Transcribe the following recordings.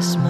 Christmas.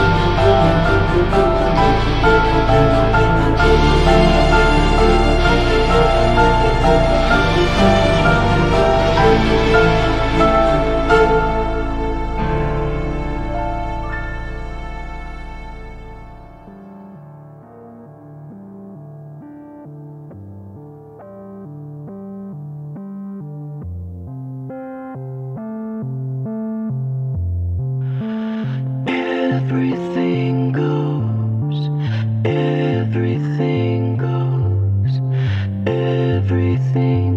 Everything goes, everything goes, everything